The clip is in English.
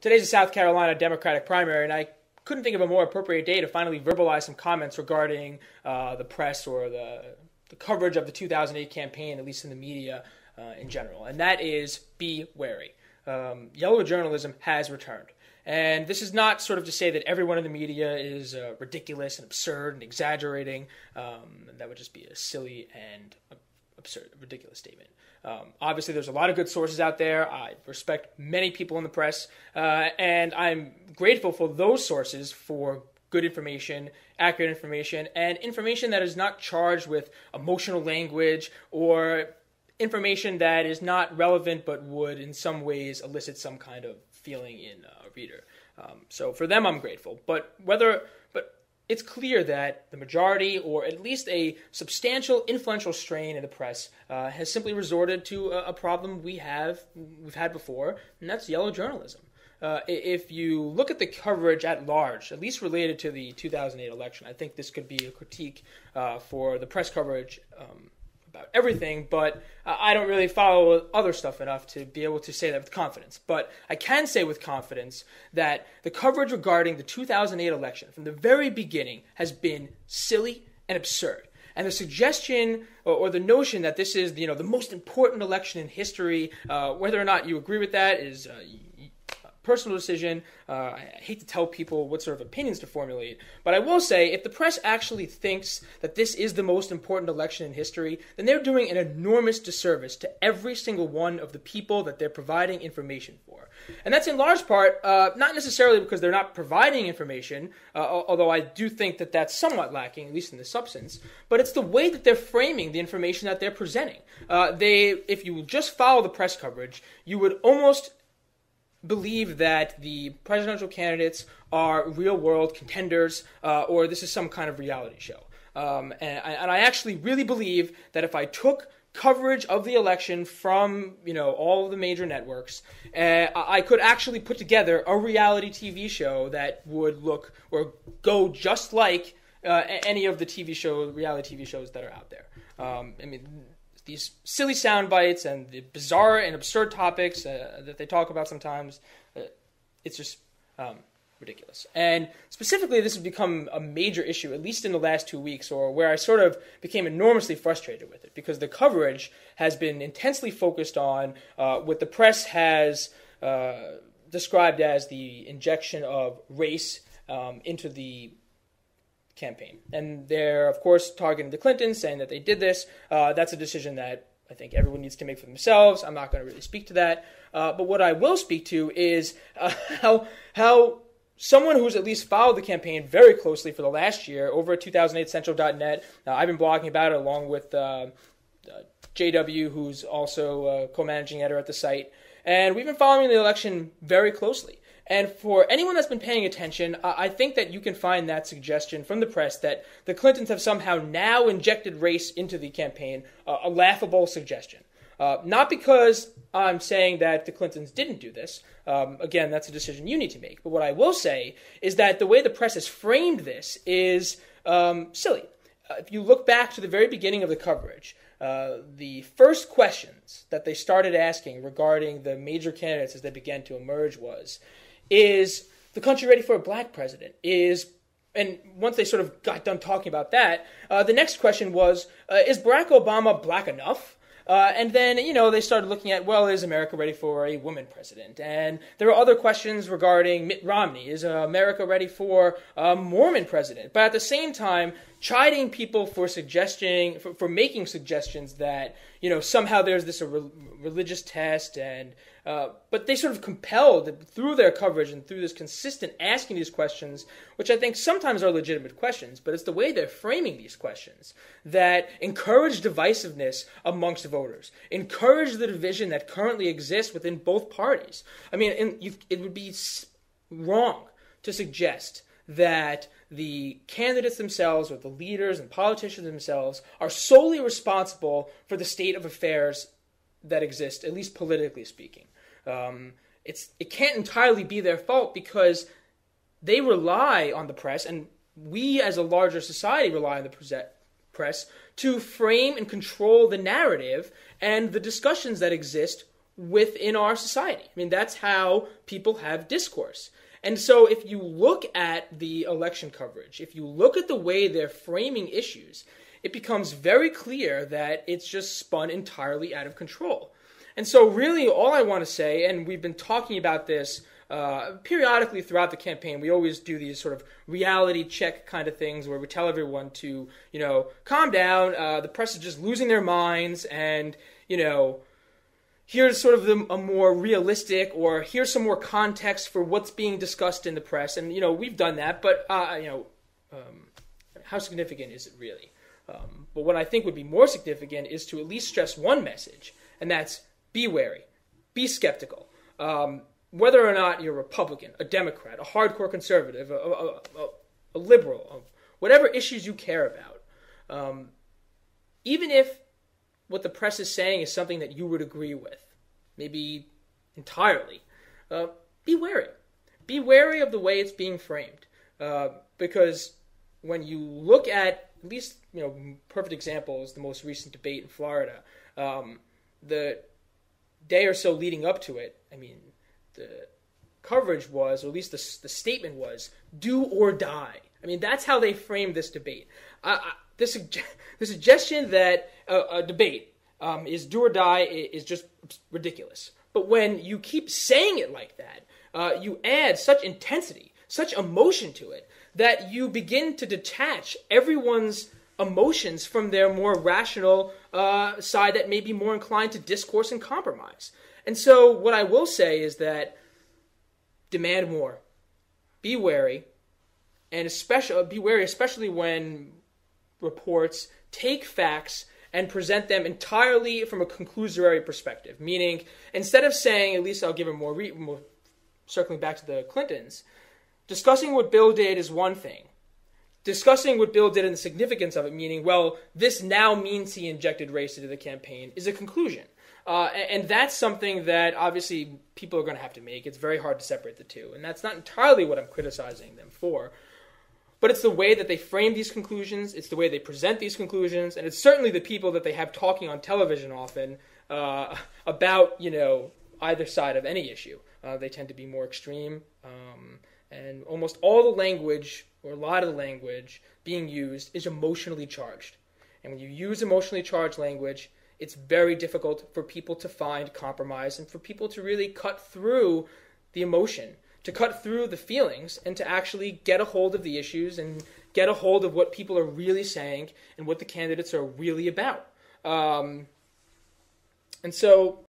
today's the South Carolina Democratic primary, and I couldn't think of a more appropriate day to finally verbalize some comments regarding uh, the press or the, the coverage of the 2008 campaign, at least in the media uh, in general. And that is be wary. Um, yellow journalism has returned. And this is not sort of to say that everyone in the media is uh, ridiculous and absurd and exaggerating. Um, that would just be a silly and absurd, ridiculous statement. Um, obviously, there's a lot of good sources out there. I respect many people in the press, uh, and I'm grateful for those sources for good information, accurate information, and information that is not charged with emotional language or information that is not relevant but would in some ways elicit some kind of feeling in a reader. Um, so for them, I'm grateful. But whether it's clear that the majority, or at least a substantial influential strain in the press, uh, has simply resorted to a, a, problem we have we've had before, and that's yellow journalism. Uh, if you look at the coverage at large, at least related to the 2008 election, I think this could be a critique uh, for the press coverage um, about everything, but I don't really follow other stuff enough to be able to say that with confidence. But I can say with confidence that the coverage regarding the 2008 election from the very beginning has been silly and absurd. And the suggestion or, or the notion that this is you know the most important election in history, uh, whether or not you agree with that, is uh, personal decision. Uh, I hate to tell people what sort of opinions to formulate, but I will say if the press actually thinks that this is the most important election in history, then they're doing an enormous disservice to every single one of the people that they're providing information for. And that's in large part uh, not necessarily because they're not providing information, uh, although I do think that that's somewhat lacking, at least in the substance, but it's the way that they're framing the information that they're presenting. Uh, they, if you just follow the press coverage, you would almost believe that the presidential candidates are real world contenders uh, or this is some kind of reality show. Um, and, and, I actually really believe that if I took coverage of the election from you know all the major networks, uh, I could actually put together a reality TV show that would look or go just like uh, any of the TV show reality TV shows that are out there. Um, I mean, these silly sound bites and the bizarre and absurd topics uh, that they talk about sometimes. Uh, it's just um, ridiculous. And specifically, this has become a major issue, at least in the last two weeks, or where I sort of became enormously frustrated with it because the coverage has been intensely focused on uh, what the press has uh, described as the injection of race um, into the campaign. And they're, of course, targeting the Clintons, saying that they did this. Uh, that's a decision that I think everyone needs to make for themselves. I'm not going to really speak to that. Uh, but what I will speak to is uh, how how someone who's at least followed the campaign very closely for the last year over at 2008central.net. Uh, I've been blogging about it along with uh, uh, JW, who's also co-managing editor at the site, and we've been following the election very closely. And for anyone that's been paying attention, I think that you can find that suggestion from the press that the Clintons have somehow now injected race into the campaign uh, a laughable suggestion. Uh, not because I'm saying that the Clintons didn't do this. Um, again, that's a decision you need to make. But what I will say is that the way the press has framed this is um, silly. Uh, if you look back to the very beginning of the coverage, uh, the first questions that they started asking regarding the major candidates as they began to emerge was is the country ready for a black president? Is and once they sort of got done talking about that, uh, the next question was, uh, is Barack Obama black enough? Uh, and then, you know, they started looking at, well, is America ready for a woman president? And there were other questions regarding Mitt Romney. Is America ready for a Mormon president? But at the same time, chiding people for suggesting, for, for making suggestions that, you know, somehow there's this a re- religious test and uh, but they sort of compelled through their coverage and through this consistent asking these questions, which I think sometimes are legitimate questions, but it's the way they're framing these questions that encourage divisiveness amongst voters, encourage the division that currently exists within both parties. I mean, you, it would be wrong to suggest that the candidates themselves or the leaders and politicians themselves are solely responsible for the state of affairs that exist, at least politically speaking. Um, it's it can't entirely be their fault because they rely on the press, and we as a larger society rely on the press to frame and control the narrative and the discussions that exist within our society. I mean, that's how people have discourse. And so, if you look at the election coverage, if you look at the way they're framing issues, it becomes very clear that it's just spun entirely out of control. And so, really, all I want to say, and we've been talking about this uh, periodically throughout the campaign, we always do these sort of reality check kind of things where we tell everyone to, you know, calm down. Uh, the press is just losing their minds, and you know, here's sort of the, a more realistic, or here's some more context for what's being discussed in the press. And you know, we've done that, but uh, you know, um, how significant is it really? Um, but what I think would be more significant is to at least stress one message, and that's be wary, be skeptical. Um, whether or not you're a Republican, a Democrat, a hardcore conservative, a, a, a, a liberal, whatever issues you care about, um, even if what the press is saying is something that you would agree with, maybe entirely, uh, be wary. Be wary of the way it's being framed, uh, because when you look at at least you know perfect example is the most recent debate in Florida. Um, the day or so leading up to it, I mean, the coverage was, or at least the, the statement was, do or die. I mean, that's how they framed this debate. Uh, the, the suggestion that a, a debate um, is do or die is just ridiculous. But when you keep saying it like that, uh, you add such intensity, such emotion to it, that you begin to detach everyone's emotions from their more rational uh, side that may be more inclined to discourse and compromise. And so, what I will say is that demand more, be wary, and especially be wary, especially when reports take facts and present them entirely from a conclusory perspective. Meaning, instead of saying, at least I'll give it more, re- more circling back to the Clintons, discussing what Bill did is one thing. Discussing what Bill did and the significance of it, meaning, well, this now means he injected race into the campaign, is a conclusion. Uh, and, that's something that obviously people are going to have to make. It's very hard to separate the two. And that's not entirely what I'm criticizing them for. But it's the way that they frame these conclusions, it's the way they present these conclusions, and it's certainly the people that they have talking on television often uh, about, you know, either side of any issue. Uh, they tend to be more extreme. Um, and almost all the language, or a lot of the language being used, is emotionally charged. And when you use emotionally charged language, it's very difficult for people to find compromise and for people to really cut through the emotion, to cut through the feelings, and to actually get a hold of the issues and get a hold of what people are really saying and what the candidates are really about. Um, and so